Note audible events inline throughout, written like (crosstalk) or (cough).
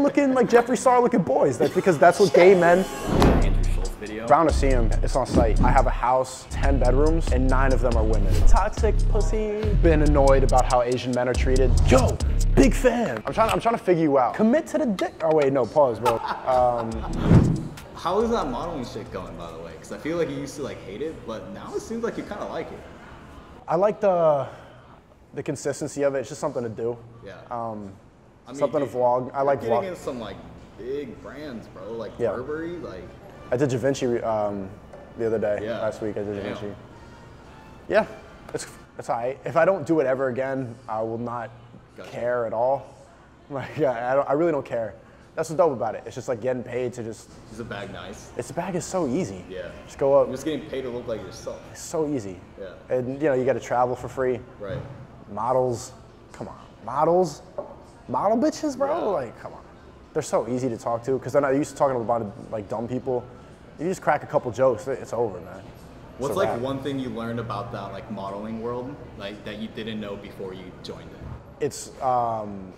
alien looking, like Jeffree Star looking boys. That's because that's what gay men. Andrew video. Bound to see him. It's on site. I have a house, 10 bedrooms, and nine of them are women. Toxic pussy. Been annoyed about how Asian men are treated. Yo, big fan. I'm trying, I'm trying to figure you out. Commit to the dick. Oh wait, no, pause, bro. Um, How is that modeling shit going, by the way? Because I feel like you used to like hate it, but now it seems like you kind of like it. I like the, the consistency of it. It's just something to do. Yeah. Um, I mean, something to vlog. I like getting vlog. in some like big brands, bro. Like Yeah. Burberry, like I did Da Vinci um, the other day. Yeah. Last week I did Da Damn. Vinci. Yeah, it's it's alright. If I don't do it ever again, I will not Gotcha. care at all. (laughs) Like yeah, I, don't, I really don't care. That's what's dope about it. It's just like getting paid to just. is the bag nice? It's the bag is so easy. Yeah. Just go up. You're just getting paid to look like yourself. It's so easy. Yeah. And you know you got to travel for free. Right. Models, come on, models, model bitches, bro. Yeah. Like come on, they're so easy to talk to because they're not used to talking about like dumb people. You just crack a couple jokes, it's over, man. It's What's like one thing you learned about that like modeling world, like that you didn't know before you joined it? it's um,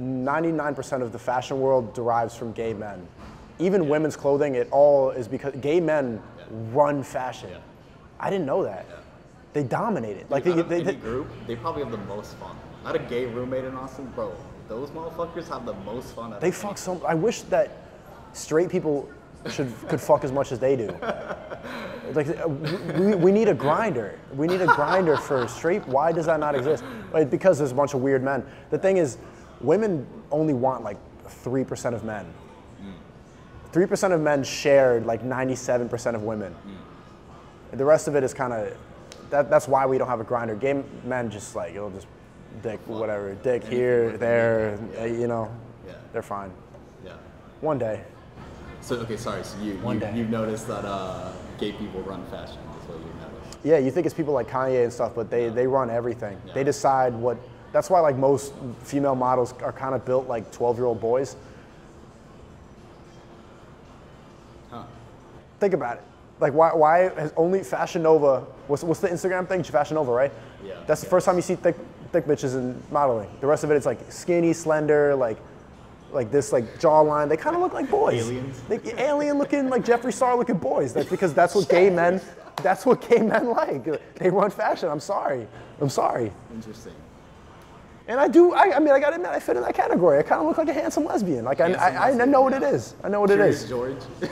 99% of the fashion world derives from gay men. Even women's clothing, it all is because gay men Yeah. run fashion. Yeah. I didn't know that. Yeah. They dominate it. Like Out they, of they- group, they probably have the most fun. I had a gay roommate in Austin, bro. Those motherfuckers have the most fun. they fuck so. I wish that straight people should could fuck as much as they do. (laughs) Like uh, we, we need a Grindr. We need a Grindr for straight. Why does that not exist? Like, because there's a bunch of weird men. The thing is, women only want like three percent of men. Three percent of men shared like ninety-seven percent of women. The rest of it is kind of. That, that's why we don't have a Grindr. Gay men just like it'll just dick whatever, dick here, there, uh, you know. Yeah. They're fine. Yeah. One day. So okay, sorry. So you One you, day. you've noticed that uh, gay people run fashion. That's what you noticed. Yeah, you think it's people like Kanye and stuff, but they, they run everything. Yeah. They decide what. That's why like most female models are kind of built like 12 year old boys. Huh. Think about it. Like why why has only Fashion Nova? What's what's the Instagram thing? Fashion Nova, right? Yeah. That's the Yeah. first time you see thick thick bitches in modeling. The rest of it, it's like skinny, slender, like. Like this, like jawline, they kind of look like boys. Aliens. They, alien looking, like Jeffree Star looking boys. That's because that's what gay men. (laughs) That's what gay men like. They run fashion. I'm sorry. I'm sorry. Interesting. And I do. I, I mean, I got to admit, I fit in that category. I kind of look like a handsome lesbian. Like I, Handsome I, I lesbian, know what it is. I know what Curious it is. George. (laughs)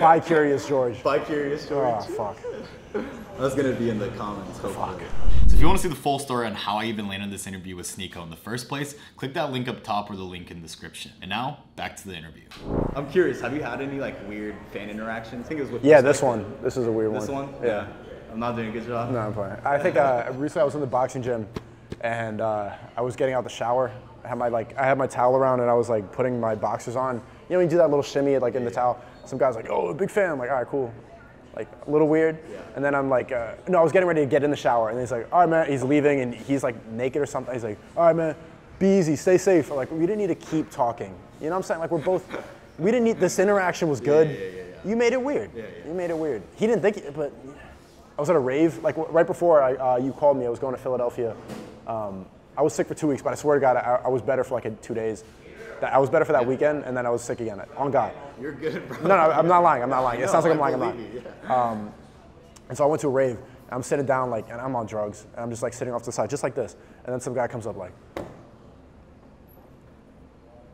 By Curious George. By Curious George. Oh fuck. That's gonna be in the comments. Hopefully. So if you want to see the full story on how I even landed this interview with Sneako in the first place, click that link up top or the link in the description. And now back to the interview. I'm curious. Have you had any like weird fan interactions? I think it was with. Yeah, this one. This is a weird This one. This one. Yeah. I'm not doing a good job. No, I'm fine. I think uh, recently I was in the boxing gym, and uh, I was getting out the shower. I had my like I had my towel around, and I was like putting my boxers on. You know, when you do that little shimmy like in the towel. Some guy's like, "Oh, big fan." I'm like, "All right, cool." Like a little weird. And then I'm like, uh, "No, I was getting ready to get in the shower," and he's like, "All right, man." He's leaving, and he's like naked or something. He's like, "All right, man, be easy, stay safe." I'm like, we didn't need to keep talking. You know what I'm saying? Like we're both. We didn't need this interaction was good. yeah, yeah, yeah. You made it weird. Yeah, yeah. You made it weird. He didn't think it, but I was at a rave, like right before I, uh, you called me. I was going to Philadelphia. Um, I was sick for two weeks, but I swear to God, I, I was better for like a, two days. That- I was better for that weekend, and then I was sick again. On God. You're good, bro. No, no, I'm not lying. I'm not lying. It No, sounds like I'm lying. I'm you, yeah. Um, and so I went to a rave. And I'm sitting down, like, and I'm on drugs, and I'm just like sitting off to the side, just like this. And then some guy comes up, like,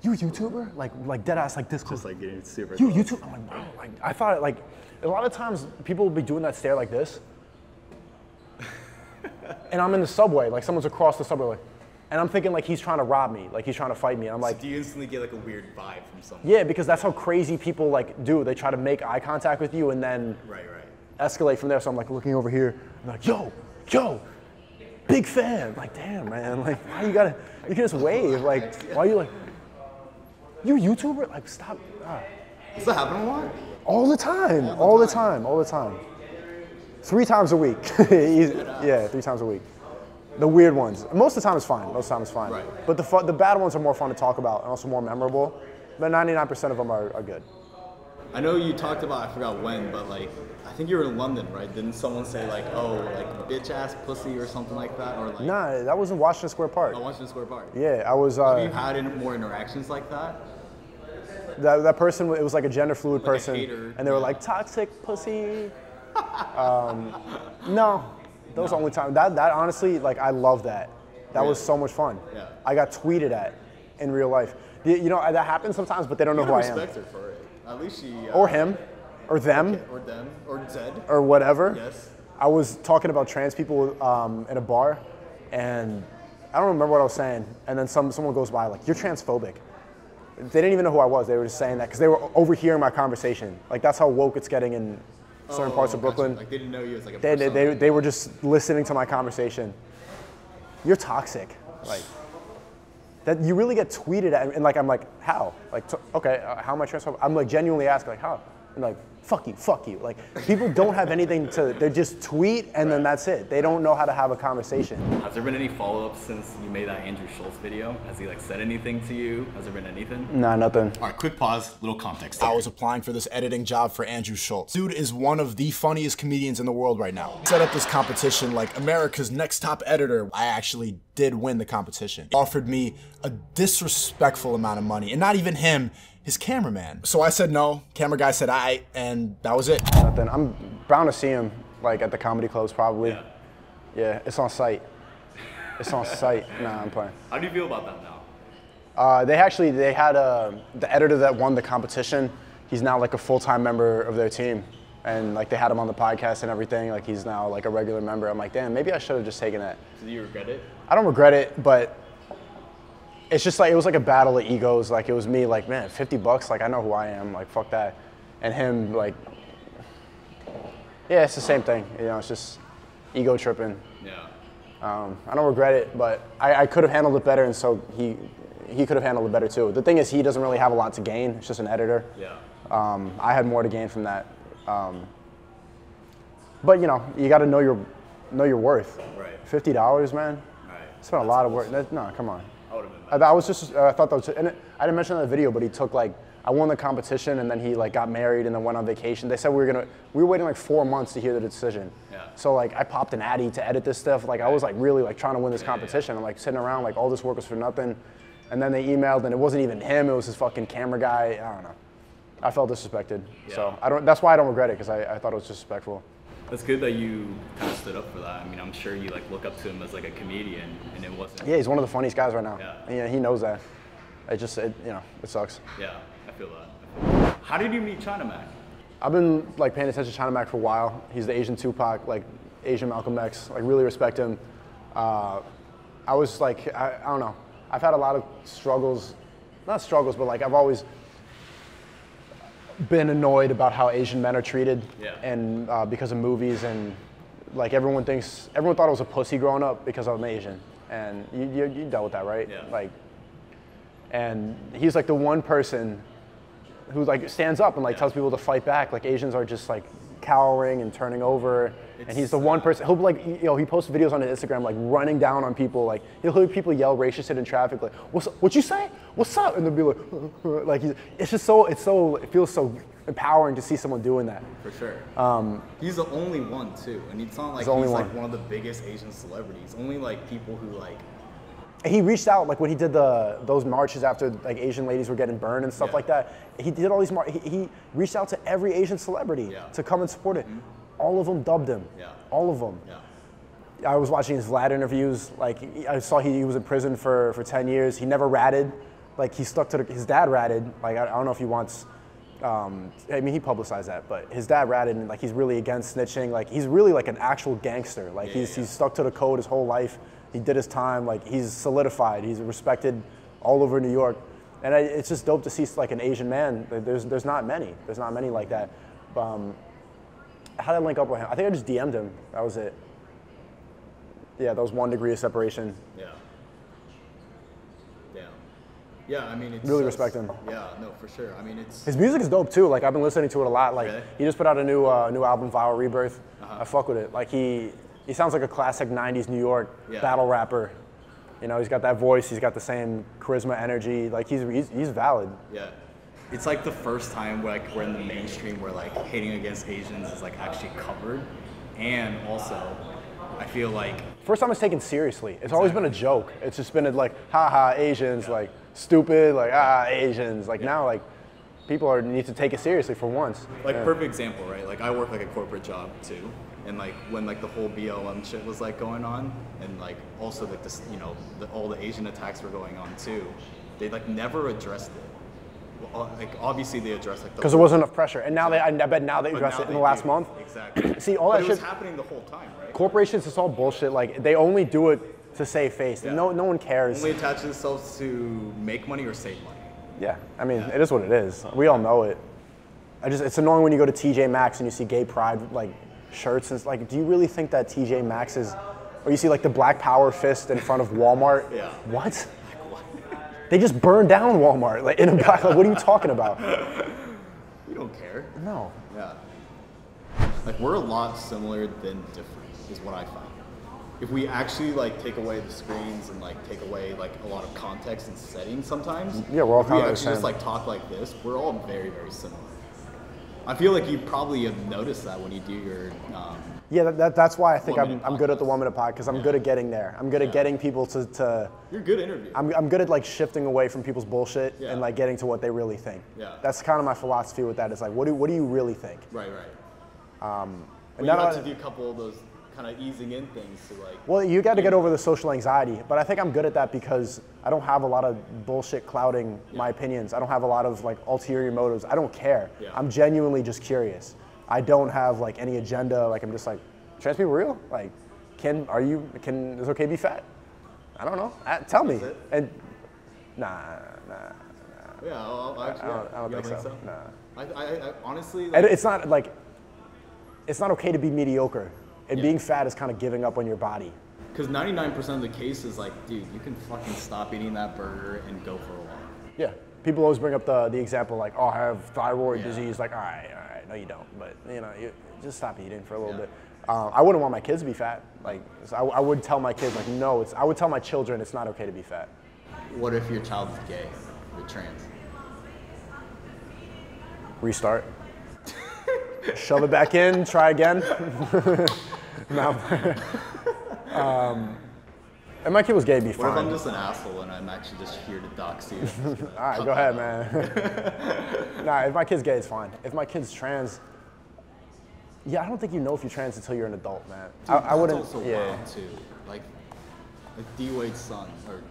"You a YouTuber?" Like, like dead ass, like this close. Just like getting super. You close. YouTube? I'm like, bro, like I thought like a lot of times people will be doing that stare like this. (laughs) and I'm in the subway, like someone's across the subway, like, and I'm thinking like he's trying to rob me, like he's trying to fight me. And I'm like, Do you instantly get like a weird vibe from someone? yeah, because that's how crazy people like do. They try to make eye contact with you and then Right, right. escalate from there. So I'm like looking over here, I'm like, yo, yo, big fan. like, damn, man, like why you gotta you can just wave. Like, why are you like you YouTuber? Like stop. ah. Does that happen a lot? All the time, all the time, all the time. Three times a week. (laughs) Yeah, three times a week. The weird ones. Most of the time it's fine. Most of the time it's fine. Right. But the the bad ones are more fun to talk about and also more memorable. But 99% of them are, are good. I know you talked about I forgot when, but like I think you were in London, right? Didn't someone say like, oh, like bitch ass pussy or something like that, or like? Nah, that was in Washington Square Park. Oh, Washington Square Park. Yeah, I was. Have you Uh, had more interactions like that? that, that person, it was like a gender fluid Like person, hater, and they were yeah. like toxic pussy. (laughs) um, no, that was the only time. That that honestly, like I love that. That was so much fun. Yeah. I got tweeted at in real life. You you know that happens sometimes, but they don't know who I am. respect her for it. At least she. Uh, Or him, or them, Or them. Or Zed. or whatever. Yes. I was talking about trans people um, in a bar, and I don't remember what I was saying. And then some someone goes by like, "You're transphobic." They didn't even know who I was. They were just saying that because they were overhearing my conversation. Like that's how woke it's getting in certain parts of Oh, gotcha. Brooklyn. Like they didn't know you as like a They, they, they, they were just listening to my conversation. You're toxic. Like that. You really get tweeted at, and like I'm like, how? Like, t- okay, uh, how am I transphobic? I'm like genuinely asking, like, how? And like, fuck you, fuck you. Like people don't have anything to. They just tweet and then that's it. They don't know how to have a conversation. Has there been any follow-up since you made that Andrew Schulz video? Has he like said anything to you? Has there been anything? Nah, nothing. All right, quick pause, little context. I was applying for this editing job for Andrew Schulz. Dude is one of the funniest comedians in the world right now. Set up this competition like America's Next Top Editor. I actually did win the competition. He offered me a disrespectful amount of money, and not even him, his cameraman. So I said no. Camera guy said I, and that was it. Nothing. I'm bound to see him like at the comedy clubs probably. Yeah. Yeah, it's on site. It's on site. (laughs) Nah, I'm playing. How do you feel about that now? Uh, they actually they had uh, the editor that won the competition. He's now like a full time member of their team, and like they had him on the podcast and everything. Like he's now like a regular member. I'm like, damn, maybe I should have just taken it. Do you regret it? I don't regret it, but it's just like it was like a battle of egos. Like it was me, like man, 50 bucks. Like I know who I am. Like fuck that, and him like, yeah, it's the same thing. You know, it's just ego tripping. Yeah. Um, I don't regret it, but I, I could have handled it better, and so he he could have handled it better too. The thing is, he doesn't really have a lot to gain. It's just an editor. Yeah. Um, I had more to gain from that. Um, but you know, you got to know your know your worth. Right. Fifty dollars, man. Right. Spent a lot of work. That, no, come on. I would have been. I, was just, uh, I thought that was, and it, I didn't mention in the video, but he took like, I won the competition and then he like got married and then went on vacation. They said we were gonna, we were waiting like four months to hear the decision. Yeah. So like I popped an Addy to edit this stuff. Like I was like really like trying to win this competition. I'm like sitting around like all this work was for nothing. And then they emailed and it wasn't even him. It was his fucking camera guy. I don't know. I felt disrespected. So I don't, that's why I don't regret it because I, I thought it was disrespectful. That's good that you kind of stood up for that. I mean, I'm sure you like look up to him as like a comedian, and it wasn't. Yeah, he's one of the funniest guys right now. Yeah. And, yeah, he knows that. It just, it, you know, it sucks. Yeah, I feel that. I feel that. How did you meet China Mac? I've been like paying attention to China Mac for a while. He's the Asian Tupac, like Asian Malcolm X. Like really respect him. Uh, I was like, I, I don't know. I've had a lot of struggles, not struggles, but like I've always been annoyed about how Asian men are treated, Yeah. and uh, because of movies and like everyone thinks, everyone thought I was a pussy growing up because I'm Asian, and you, you, you dealt with that, right? Yeah. Like, and he's like the one person who like stands up and like Yeah. tells people to fight back. Like Asians are just like cowering and turning over, and he's the one person. He'll like, you know, he posts videos on his Instagram like running down on people. Like he'll hear people yell racist shit in traffic. Like, what's what you say? What's up? And they'll be like, (laughs) like he's, it's just so it's so it feels so empowering to see someone doing that. For sure. Um, He's the only one too, and it's not like the only he's like one. one of the biggest Asian celebrities. Only like people who like And he reached out like when he did the those marches after like Asian ladies were getting burned and stuff Yeah. like that. He did all these mar- he, he reached out to every Asian celebrity Yeah. to come and support it. All of them dubbed him. Yeah. All of them. yeah. I was watching his Vlad interviews. Like I saw he, he was in prison for, for 10 years. He never ratted. Like he stuck to the, his dad ratted. Like I, I don't know if he wants. Um, I mean, he publicized that, but his dad ratted, and like he's really against snitching. Like he's really like an actual gangster. Like he's yeah. he's stuck to the code his whole life. He did his time. Like he's solidified. He's respected all over New York, and I, it's just dope to see like an Asian man. There's there's not many. There's not many like that. Um, how did I link up with him? I think I just DM'd him. That was it. Yeah, that was one degree of separation. Yeah. Yeah. Yeah, I mean, it's Really respect him. Yeah, no, for sure. I mean, it's His music is dope too. Like I've been listening to it a lot. Like Really? he just put out a new uh, new album, Vile Rebirth. Uh-huh. I fuck with it. Like he he sounds like a classic '90s New York Yeah. battle rapper. You know, he's got that voice. He's got the same charisma, energy. Like he's he's, he's valid. yeah. it's like the first time where like we're in the mainstream where like hating against Asians is like actually covered, and also I feel like First time it's taken seriously. It's always been a joke. It's just been like, haha, Asians, like stupid, like ah, Asians. Like now, like people are need to take it seriously for once. like Yeah. perfect example, right? Like I work like a corporate job too, and like when like the whole BLM shit was like going on, and like also like this, you know, the, all the Asian attacks were going on too. They like never addressed it. Well, uh, like obviously they addressed like the because there wasn't enough pressure. And now they, I bet now they addressed now it in the last do. month. Exactly. (clears throat) See, all but that shit- happening the whole time, right? Corporations, it's all bullshit. Like they only do it to save face. Yeah. No, no one cares. Only attach themselves to make money or save money. Yeah, I mean, it is what it is. We all know it. I just, it's annoying when you go to TJ Maxx and you see gay pride like shirts and like, do you really think that TJ Maxx is, or you see like the Black Power fist in front of Walmart? Yeah. What? They just burned down Walmart like in a black. Like, what are you talking about? We don't care. No. Yeah. Like we're a lot similar than different is what I found. If we actually like take away the screens and like take away like a lot of context and setting sometimes. Yeah, we're all if we kinda the actually just like talk like this, we're all very, very similar. I feel like you probably have noticed that when you do your um, Yeah, that, that, that's why I think I'm, I'm good at the one minute pod because I'm Yeah. good at getting there. I'm good at getting people to, to you're good interview. I'm, I'm good at like shifting away from people's bullshit Yeah. and like getting to what they really think. Yeah. That's kind of my philosophy with that. Is like, what do, what do you really think? right, right. Um, and not have to do a couple of those kind of easing in things to like Well, you got to get over the social anxiety, but I think I'm good at that because I don't have a lot of bullshit clouding my opinions. I don't have a lot of like ulterior motives. I don't care. Yeah. I'm genuinely just curious. I don't have like any agenda. Like I'm just like, trans people real? Like, can are you? Can is okay to be fat? I don't know. Uh, tell me. And nah, nah. nah. Yeah, I'll, I'll actually, I don't- I don't you think so. Nah. I, I, I honestly, And like, it's not like, it's not okay to be mediocre. And Yeah. being fat is kind of giving up on your body. Because 99% of the cases, like, dude, you can fucking stop eating that burger and go for a walk. Yeah. People always bring up the, the example like, oh, I have thyroid Yeah. disease. Like, all right, all right, no, you don't. But you know, you just stop eating for a little Yeah. bit. Um, I wouldn't want my kids to be fat. Like, so I, I would tell my kids like, no, it's. I would tell my children it's not okay to be fat. What if your child is gay or trans? Restart. Shove it back in. Try again. (laughs) no. um, and my kid was gay. before. What if. I'm just an asshole and I'm actually just here to dox you? (laughs) All right, go ahead, man. (laughs) nah, if my kid's gay, it's fine. If my kid's trans, yeah, I don't think you know if you're trans until you're an adult, man. I, I wouldn't. also yeah, wild too. Like, like D Wade's son or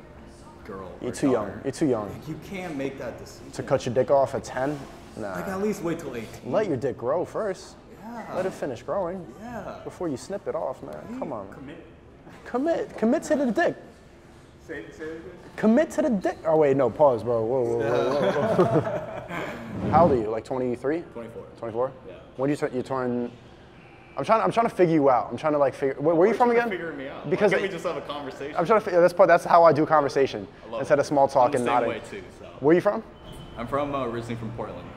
girl. you're or too young. You're too young Like, you can't make that decision. to cut your dick off at 10. Nah. Like, at least wait till 18. Let your dick grow first. Yeah. Let it finish growing Yeah. before you snip it off, man. Come on. Commit. Commit Commit to the dick. Commit to the dick. Oh wait, no, pause, bro. Whoa, whoa, whoa, whoa. whoa. (laughs) How old are you? Like 23? 24. 24? Yeah. When do you turn? You turn. I'm trying. I'm trying to figure you out. I'm trying to like figure. Where, where are you from again? Figuring me out. Because Why can't we just have a conversation? I'm trying to. Figure, that's part. That's how I do conversation I instead it. of small talk I'm the and same nodding. way too. So. Where are you from? I'm from uh, originally from Portland.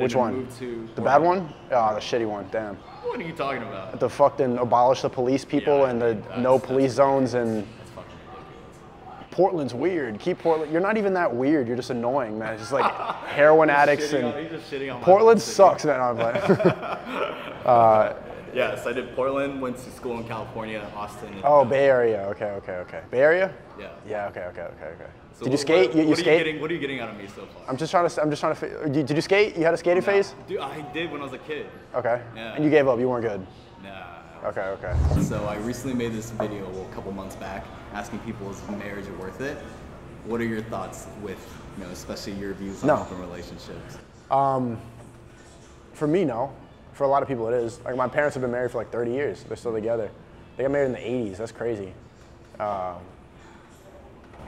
Which one? The bad one? Oh, the shitty one. Damn. What are you talking about? The fucking abolish the police people Yeah, and the no police zones and That's fucking ridiculous. Portland's weird. Keep Portland. You're not even that weird. You're just annoying, man. It's just like (laughs) heroin addicts and he's just shitting on Portland sucks. Man, I'm playing. (laughs) Uh, yes, I did Portland. Went to school in California, Austin. oh, Bay Area. Okay, okay, okay. Bay Area? Yeah. Yeah. Okay, okay, okay, okay. So did you skate? What, you, you what Are skate? you getting, what are you getting out of me so far? I'm just trying to. I'm just trying to. fi- Did you skate? You had a skating phase? Dude, I did when I was a kid. Okay. Yeah. And you gave up. You weren't good. Nah. Okay. Okay. So I recently made this video a couple months back asking people is marriage worth it? What are your thoughts with, you know, especially your views on No. open relationships? Um, For me, no. For a lot of people, it is. Like my parents have been married for like 30 years. They're still together. They got married in the 80s. That's crazy.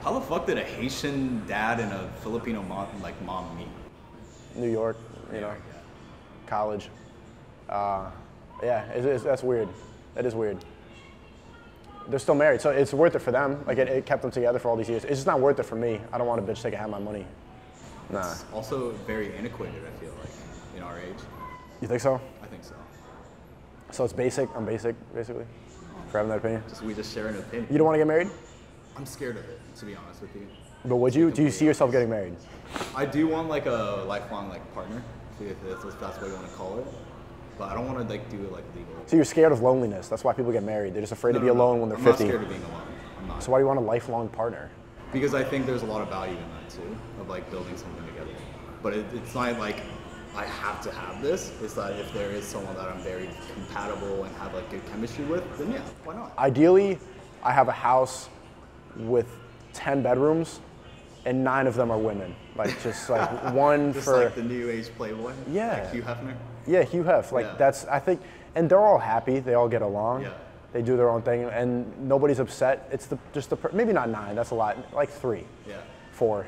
How the fuck did a Haitian dad and a Filipino mom like mom meet? New York, you know, college. Uh, yeah, it's, it's, that's weird. That is weird. They're still married, so it's worth it for them. Like it, it kept them together for all these years. It's just not worth it for me. I don't want a bitch taking half my money. Nah. Also very antiquated, I feel like, in our age. You think so? I think so. So it's basic. I'm basic, basically, for having that opinion. Just we just share an opinion. You don't want to get married? I'm scared of it, to be honest with you. But would you? Do you see yourself getting married? I do want like a lifelong like partner, if that's, what you want to call it. But I don't want to like do it like legal. So you're scared of loneliness. That's why people get married. They're just afraid No, to be no, no. alone when they're I'm 50. not scared of being alone. I'm not. So why do you want a lifelong partner? because I think there's a lot of value in that too, of like building something together. But it, it's not like I have to have this. It's that if there is someone that I'm very compatible and have like good chemistry with, then yeah, why not? Ideally, I have a house with 10 bedrooms, and nine of them are women. Like (laughs) just like one Just for like the new age playboy. Yeah. Like Hugh Hefner. yeah, Hugh Hef. Like Yeah. that's I think, and they're all happy. They all get along. Yeah. They do their own thing, and nobody's upset. It's the just the maybe not nine. That's a lot. Like three, Yeah. four.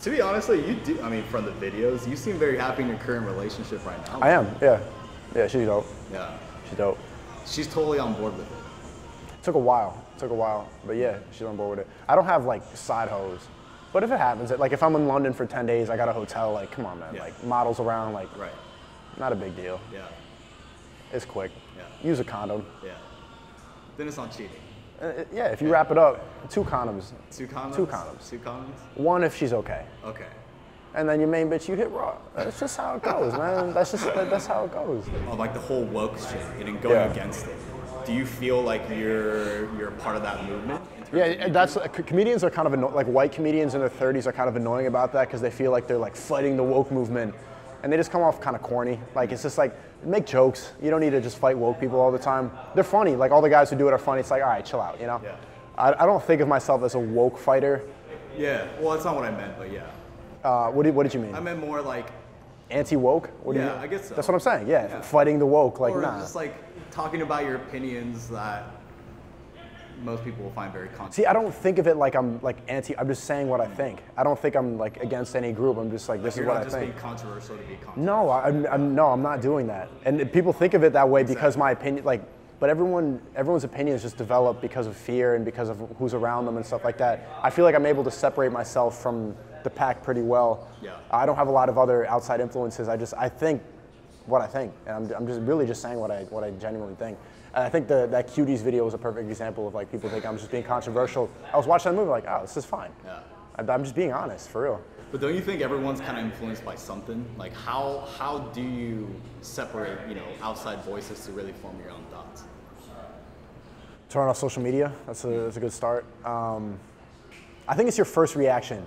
To be honestly, you do. I mean, from the videos, you seem very happy in your current relationship right now. I am. Yeah, yeah. She's dope. Yeah. She's dope. She's totally on board with it. it. Took a while. Took a while, but yeah, she's on board with it. I don't have like side hoes, but if it happens, like if I'm in London for 10 days, I got a hotel. Like, come on, man. Yeah. Like models around. Like, Right. not a big deal. Yeah. It's quick. Yeah. Use a condom. Yeah. Then it's not cheating. Uh, uh, yeah, if you wrap it up, two condoms. Two condoms. Two condoms. Two condoms. One if she's okay, Okay. and then your main bitch you hit raw. That's just how it goes, man. That's just that, that's how it goes. Oh, like the whole woke shit and going Yeah. against it. Do you feel like you're you're part of that movement? Yeah, that's uh, comedians are kind of anno- like white comedians in their 30s are kind of annoying about that because they feel like they're like fighting the woke movement, and they just come off kind of corny. Like it's just like make jokes. You don't need to just fight woke people all the time. They're funny. Like all the guys who do it are funny. It's like all right, chill out. You know. Yeah. I, I don't think of myself as a woke fighter. Yeah. Well, that's not what I meant, but yeah. Uh, what did what did you mean? I meant more like Anti woke? What do you Yeah. I guess so. That's what I'm saying. Yeah, Yeah. fighting the woke. Like or nah. just like talking about your opinions that most people will find very See, controversial. I don't think of it like I'm like anti. I'm just saying what I think. I don't think I'm like against any group. I'm just like this You're is what not I just think. being controversial to be controversial. No, I'm, I'm no, I'm not doing that. And people think of it that way because my opinion, like, but everyone, everyone's opinion is just developed because of fear and because of who's around them and stuff like that. I feel like I'm able to separate myself from the pack pretty well. Yeah. I don't have a lot of other outside influences. I just, I think what I think, and I'm, I'm just really just saying what I, what I genuinely think. And I think the, that cuties video was a perfect example of like people think I'm just being controversial. I was watching that movie like, oh, this is fine. Yeah. I- I'm just being honest, for real. But don't you think everyone's kind of influenced by something? Like how how do you separate, you know, outside voices to really form your own thoughts? Turn off social media. That's a, that's a good start. Um, I think it's your first reaction.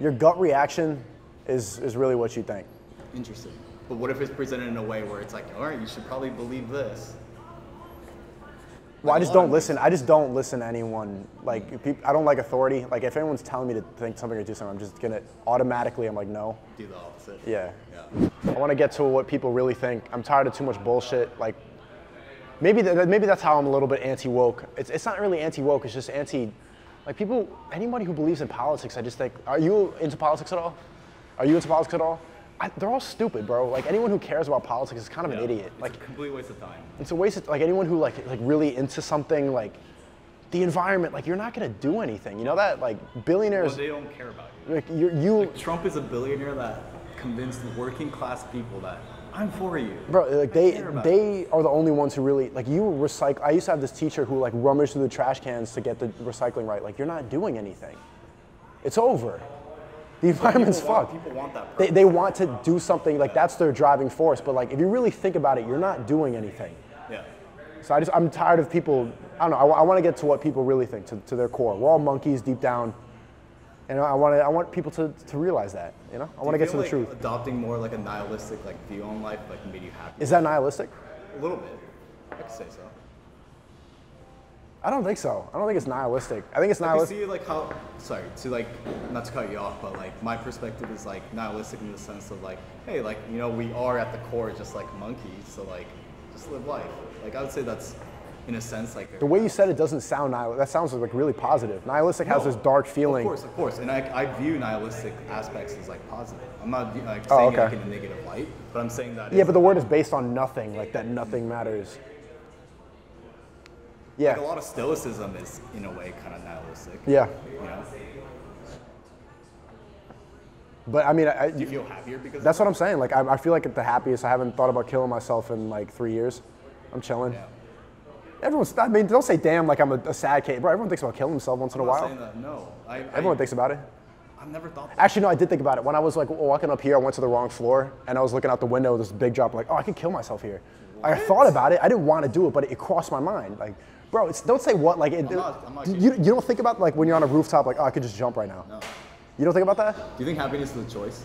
Your gut reaction is, is really what you think. Interesting. But what if it's presented in a way where it's like, all right, you should probably believe this. Well, I Like just don't listen. I just don't listen to anyone. Like, peop I don't like authority. Like, if anyone's telling me to think something or do something, I'm just gonna automatically. I'm like, no. Do the opposite. Yeah. Yeah. I want to get to what people really think. I'm tired of too much bullshit. Like, maybe th- maybe that's how I'm a little bit anti woke. It's, it's not really anti woke. It's just anti. Like people, anybody who believes in politics, I just think, are you into politics at all? Are you into politics at all? I, they're all stupid, bro. Like anyone who cares about politics is kind of an Yeah. idiot. It's Like a complete waste of time. it's a waste of like anyone who like like really into something like the environment. Like you're not gonna do anything. You know that like billionaires. Well, they don't care about you. like you're, you, Trump is a billionaire that convinced working class people that I'm for you. bro. Like they they are the only ones who really like you recycle. I used to have this teacher who like rummaged through the trash cans to get the recycling right. Like you're not doing anything. It's over. The environment's people want, fucked. people want that. They, they want to do something like that's their driving force. But like if you really think about it, you're not doing anything. yeah. So I just I'm tired of people. I don't know. I, I want to get to what people really think to, to their core. We're all monkeys deep down, and I want to I want people to, to realize that. You know, I want to get to the like truth. Adopting more like a nihilistic like view on life like made you happy. Is that nihilistic? a little bit. I could say so. I don't think so. I don't think it's nihilistic. I think it's nihilistic. see, like how, sorry, to like, not to cut you off, but like my perspective is like nihilistic in the sense of like, hey, like you know, we are at the core just like monkeys, so like, just live life. Like I would say that's, in a sense, like. The way you said it doesn't sound nihilistic. That sounds like really positive. Nihilistic has this dark feeling. Of course, of course, and I, I view nihilistic aspects as like positive. I'm not like Oh, saying it like in a negative light, but I'm saying that. Yeah, but the word is based on nothing, like that nothing matters. Yeah. like a lot of stoicism is in a way kind of nihilistic. Yeah. You know, But I mean, I, do you feel happier because? That's what I'm saying. Like, I, I feel like at the happiest. I haven't thought about killing myself in like three years. I'm chilling. Yeah. Everyone's. I mean, don't say damn like I'm a, a sad kid, bro. Everyone thinks about killing himself once in a I'm not while. saying that. No, I, Everyone I, thinks about it. I've never thought that. Actually, no, I did think about it. When I was like walking up here, I went to the wrong floor, and I was looking out the window. This big drop, like, oh, I could kill myself here. Like, I thought about it. I didn't want to do it, but it, it crossed my mind. Like, bro, it's don't say what. Like, it, not- I'm not you, you don't think about like when you're on a rooftop, like, oh, I could just jump right now. No. You don't think about that? Do you think happiness is a choice?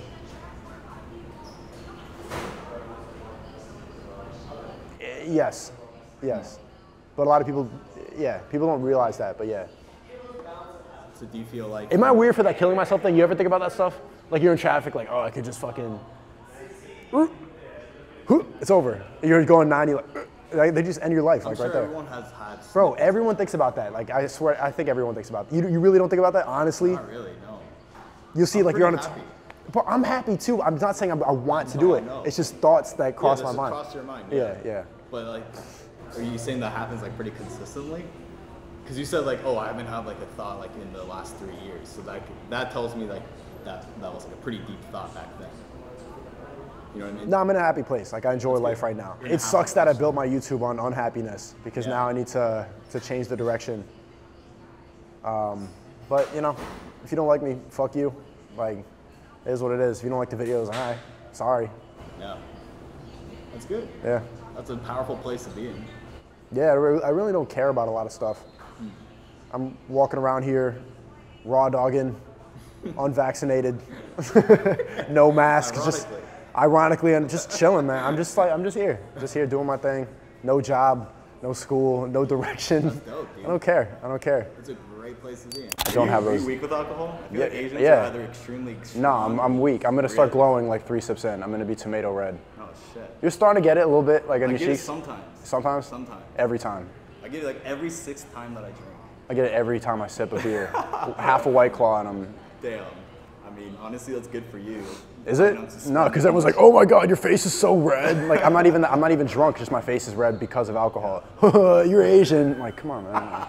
Eh, Yes, yes. But a lot of people, yeah, people don't realize that. But yeah. So do you feel like Am I weird for that killing myself thing? You ever think about that stuff? Like you're in traffic, like, oh, I could just fucking. It's over. You're going 90, like, like, they just end your life, I'm like sure right there. everyone has had. Bro, everyone thinks about that. Like I swear, I think everyone thinks about. You, you really don't think about that, honestly. Not really. No. You'll see, I'm like you're on a. pretty T- happy. Bro, I'm happy too. I'm not saying I'm, I want to No, do it. know. It's just thoughts that cross yeah, my mind. Cross your mind. Yeah, yeah. But like, are you saying that happens like pretty consistently? Because you said like, oh, I haven't had like a thought like in the last three years. So that that tells me like that that was like a pretty deep thought back then. You know what I mean? No, I'm in a happy place. Like I enjoy life right now. It sucks that I built my YouTube on unhappiness because Yeah. now I need to to change the direction. Um, but you know, if you don't like me, fuck you. Like, it is what it is. If you don't like the videos, hi, sorry. Yeah. That's good. Yeah, That's a powerful place to be in. yeah. I re- I really don't care about a lot of stuff. I'm walking around here, raw dogging, (laughs) unvaccinated, (laughs) no mask, just Ironically. I'm just chilling, man. I'm just like I'm just here, just here doing my thing. No job, no school, no (laughs) direction. dope, dude. I don't care. I don't care. It's a great place to be in. I don't you, have are you weak with alcohol? I feel Yeah, like Asians yeah. are either extremely, extremely No, I'm, I'm weak. I'm gonna start Really? glowing like three sips in. I'm gonna be tomato red. Oh shit. You're starting to get it a little bit, like on I your cheeks. sometimes. Sometimes. Sometimes. Every time. I get it like every sixth time that I drink. I get it every time I sip a beer. (laughs) Half a white claw and I'm. Damn. I mean, honestly, that's good for you. Is it? No, because everyone's like, "Oh my God, your face is so red." Like I'm not even. I'm not even drunk. Just my face is red because of alcohol. (laughs) You're Asian. Like, come on, man.